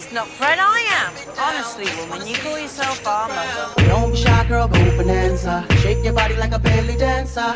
He's not Fred, I am. Honestly, woman, you call yourself our mother. Don't be shy, girl, go Bananza. Shake your body like a belly dancer.